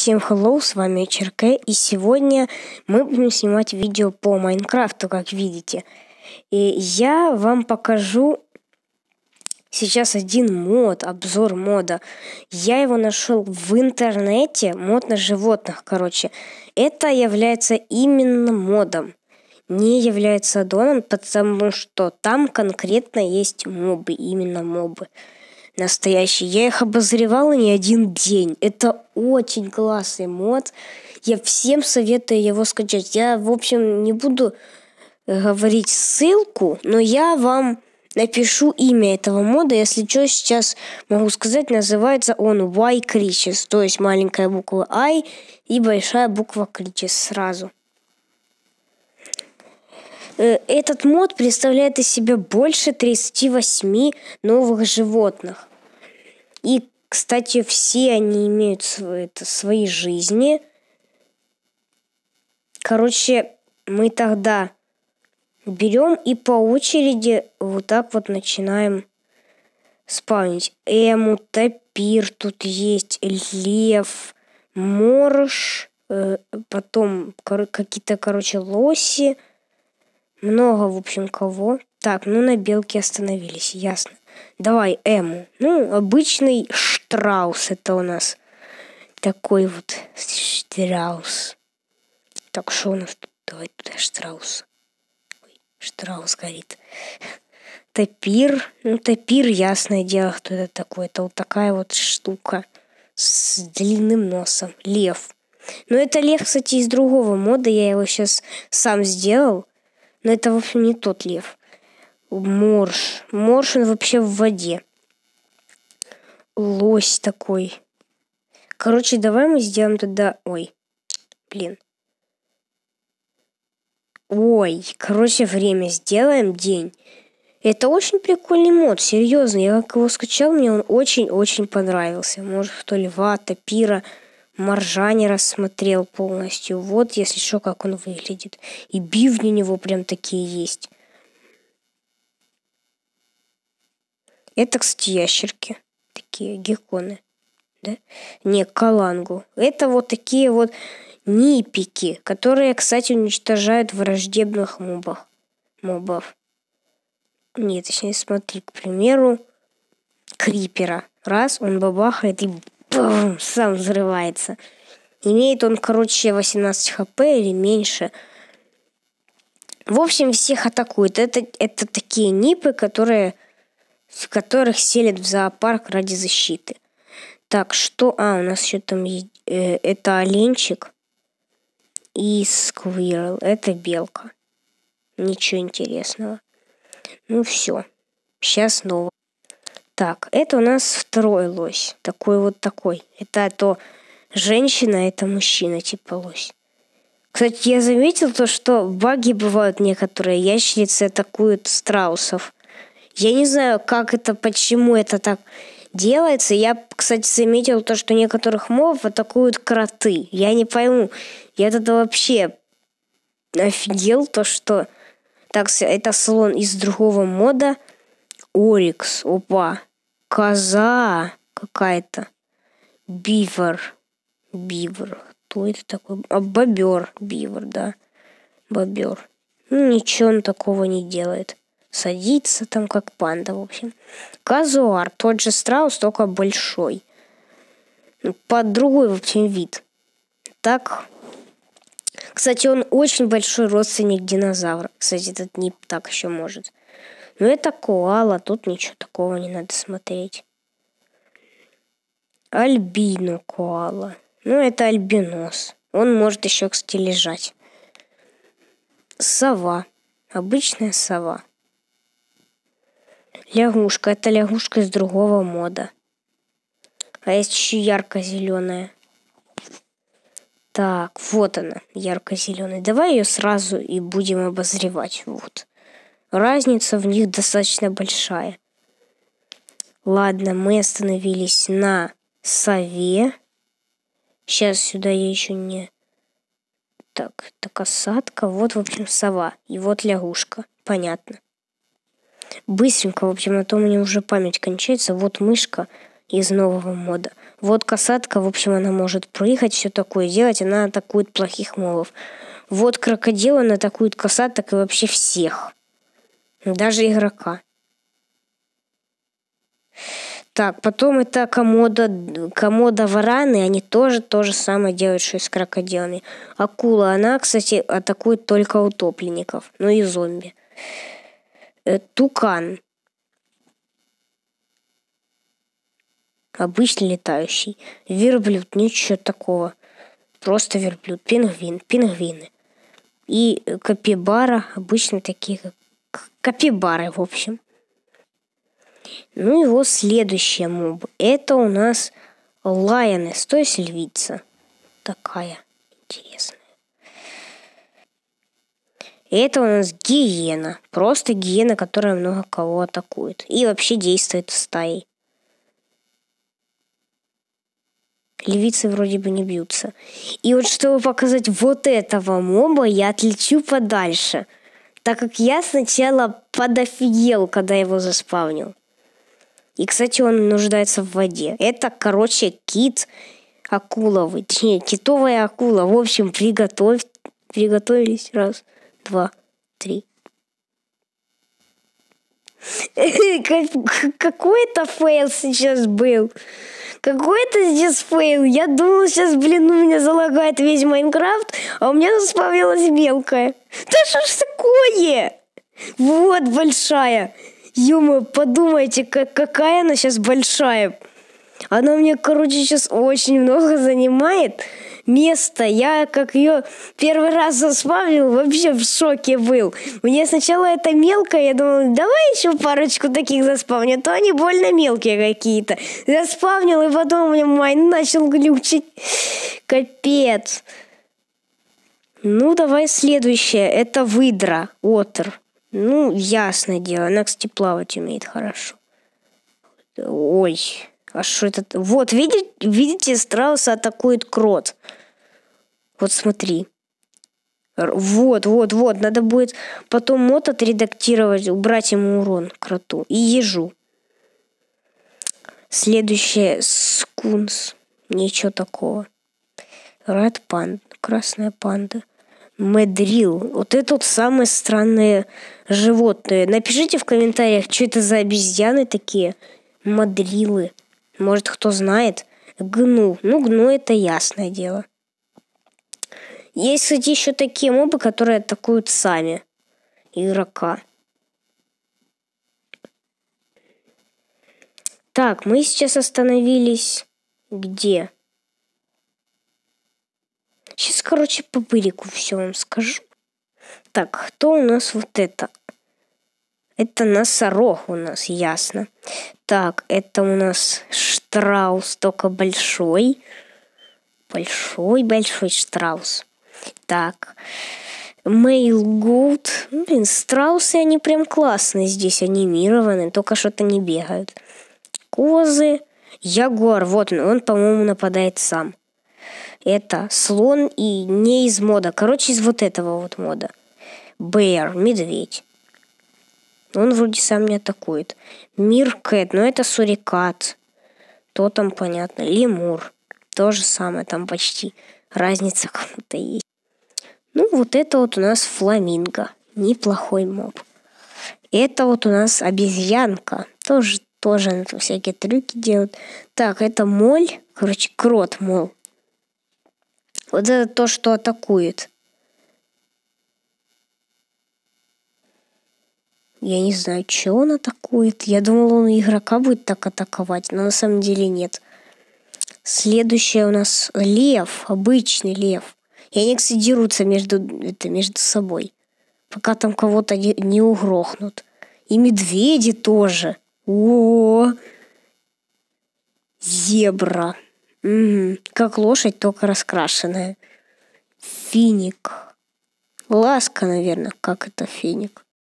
Всем hello, с вами Черке, и сегодня мы будем снимать видео по Майнкрафту, как видите. И я вам покажу сейчас один мод, обзор мода. Я его нашел в интернете, мод на животных, короче. Это является именно модом, не является аддоном, потому что там конкретно есть мобы, именно мобы настоящие. Я их обозревала не один день. Это очень классный мод. Я всем советую его скачать. Я, в общем, не буду э, говорить ссылку, но я вам напишу имя этого мода. Если что, сейчас могу сказать, называется он Y Creatures, то есть маленькая буква I и большая буква Creatures сразу. Э, этот мод представляет из себя больше 38 новых животных. И, кстати, все они имеют свои, это, свои жизни. Короче, мы тогда берем и по очереди вот так вот начинаем спавнить. Эму, тапир тут есть, лев, морж, э, потом какие-то, короче, лоси. Много, в общем, кого. Так, ну на белке остановились, ясно. Давай Эму. Ну, обычный штраус это у нас. Такой вот штраус. Так, что у нас тут? Давай туда штраус. Ой, штраус горит. Тапир. Ну, тапир, ясное дело, кто это такой. Это вот такая вот штука с длинным носом. Лев. Но это лев, кстати, из другого мода. Я его сейчас сам сделал. Но это, в общем, не тот лев. Морж. Морж, он вообще в воде. Лось такой. Короче, давай мы сделаем тогда... Ой, блин. Ой, короче, время сделаем день. Это очень прикольный мод, серьезно. Я как его скачал, мне он очень-очень понравился. Может, кто льва, тапира, моржа не рассмотрел полностью. Вот, если что, как он выглядит. И бивни у него прям такие есть. Это, кстати, ящерки. Такие гекконы. Да? Не, калангу. Это вот такие вот нипики, которые, кстати, уничтожают враждебных мобов. мобов. Нет, точнее, смотри, к примеру, крипера. Раз, он бабахает и сам взрывается. Имеет он, короче, 18 хп или меньше. В общем, всех атакует. Это, это такие нипы, которые в которых селят в зоопарк ради защиты. Так, что... А, у нас еще там. Э, это оленчик и сквирл. Это белка. Ничего интересного. Ну все. Сейчас снова. Так, это у нас второй лось. Такой вот такой. Это то женщина, это мужчина, типа лось. Кстати, я заметил то, что баги бывают некоторые. Ящерицы атакуют страусов. Я не знаю, как это, почему это так делается. Я, кстати, заметил то, что некоторых мобов атакуют кроты. Я не пойму. Я тогда вообще офигел то, что... Так, это слон из другого мода. Орикс, опа. Коза какая-то. Бивер. Бивер. Кто это такой? А, бобер. Бивер, да. Бобер. Ну, ничего он такого не делает садится там как панда, в общем. Казуар, тот же страус, только большой. Под другой, в общем, вид. Так, кстати, он очень большой родственник динозавра. Кстати, этот не так еще может. Но это коала, тут ничего такого не надо смотреть. Альбино коала. Ну, это альбинос. Он может еще, кстати, лежать. Сова. Обычная сова. Лягушка. Это лягушка из другого мода. А есть еще ярко-зеленая. Так, вот она, ярко-зеленая. Давай ее сразу и будем обозревать. Вот. Разница в них достаточно большая. Ладно, мы остановились на сове. Сейчас сюда я еще не... Так, это касатка. Вот, в общем, сова. И вот лягушка. Понятно. Быстренько, в общем, а то у меня уже память кончается. Вот мышка из нового мода. Вот касатка, в общем, она может прыгать, все такое делать, она атакует плохих мобов. Вот крокодил, он атакует касаток и вообще всех. Даже игрока. Так, потом это комода, комода вараны, они тоже то же самое делают, что и с крокодилами. Акула, она, кстати, атакует только утопленников, ну и зомби. Э, тукан. Обычный летающий. Верблюд, ничего такого. Просто верблюд. Пингвин, пингвины. И капибара, обычно такие, как капибары, в общем. Ну и вот следующая моб. Это у нас лайонес, то есть львица. Такая интересная. Это у нас гиена. Просто гиена, которая много кого атакует. И вообще действует в стае. Львицы вроде бы не бьются. И вот чтобы показать вот этого моба, я отлечу подальше. Так как я сначала подофигел, когда его заспавнил. И, кстати, он нуждается в воде. Это, короче, кит акуловый. Точнее, китовая акула. В общем, приготовь, приготовились. Раз, два, три. Какой-то fail сейчас был. Какой-то здесь fail. Я думал, сейчас, блин, у меня залагает весь Minecraft, а у меня заспавнилась мелкая. Да что ж такое? Вот большая. Юма, подумайте, как, какая она сейчас большая. Она мне, короче, сейчас очень много занимает место. Я, как ее первый раз заспавнил, вообще в шоке был. Мне сначала это мелкое, я думал, давай еще парочку таких заспавню, а то они больно мелкие какие-то. Заспавнил, и потом у меня майн начал глючить. Капец. Ну, давай следующее. Это выдра, отр. Ну, ясное дело. Она, кстати, плавать умеет хорошо. Ой, а что это? Вот, видите, видите, страуса атакует крот. Вот смотри. Вот, вот, вот. Надо будет потом мод отредактировать, убрать ему урон кроту. И ежу. Следующее скунс. Ничего такого. Рад панда. Красная панда. Медрил. Вот это вот самое странное животное. Напишите в комментариях, что это за обезьяны такие. Мадрилы. Может, кто знает? Гну. Ну, гну это ясное дело. Есть, кстати, еще такие мобы, которые атакуют сами игрока. Так, мы сейчас остановились где? Сейчас, короче, по бырику все вам скажу. Так, кто у нас вот это? Это носорог у нас, ясно. Так, это у нас штраус, только большой. Большой-большой штраус. Так, Мейл Голд. Ну, блин, страусы, они прям классные здесь, анимированы, только что-то не бегают. Козы. Ягуар, вот он, он, по-моему, нападает сам. Это слон и не из мода. Короче, из вот этого вот мода. Бэр, медведь. Он вроде сам не атакует. Мир Кэт, но это сурикат. То там понятно. Лемур. То же самое, там почти разница как-то есть. Ну, вот это вот у нас фламинго. Неплохой моб. Это вот у нас обезьянка. Тоже, тоже всякие трюки делают. Так, это моль. Короче, крот, мол. Вот это то, что атакует. Я не знаю, что он атакует. Я думала, он игрока будет так атаковать, но на самом деле нет. Следующее у нас лев, обычный лев. И они, кстати, дерутся между, это, между собой, пока там кого-то не, не угрохнут. И медведи тоже. -о. зебра. Угу. Как лошадь, только раскрашенная. Финик. Ласка, наверное. Как это финик?